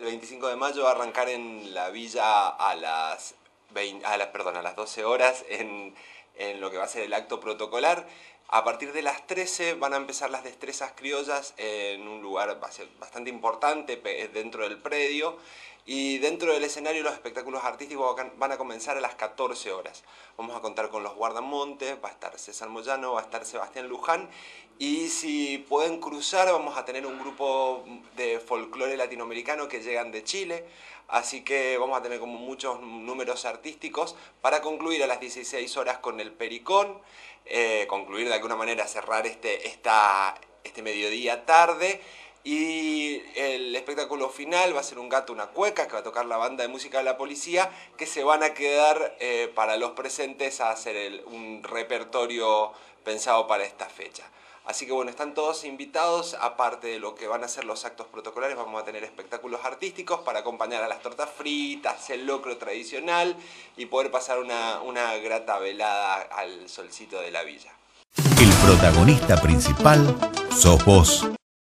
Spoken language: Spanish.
El 25 de mayo va a arrancar en la villa a las, 20, a las, perdón, a las 12 horas en, en lo que va a ser el acto protocolar. A partir de las 13 van a empezar las destrezas criollas en un lugar bastante importante dentro del predio y dentro del escenario los espectáculos artísticos van a comenzar a las 14 horas. Vamos a contar con los guardamontes, va a estar César Moyano, va a estar Sebastián Luján. Y si pueden cruzar vamos a tener un grupo de folclore latinoamericano que llegan de Chile, así que vamos a tener como muchos números artísticos para concluir a las 16 horas con el Pericón, eh, concluir de alguna manera, cerrar este, esta, este mediodía tarde y el espectáculo final va a ser un gato, una cueca, que va a tocar la banda de música de la policía, que se van a quedar eh, para los presentes a hacer un repertorio pensado para esta fecha. Así que bueno, están todos invitados, aparte de lo que van a ser los actos protocolares, vamos a tener espectáculos artísticos para acompañar a las tortas fritas, el locro tradicional y poder pasar una, una grata velada al solcito de la villa. El protagonista principal sos vos.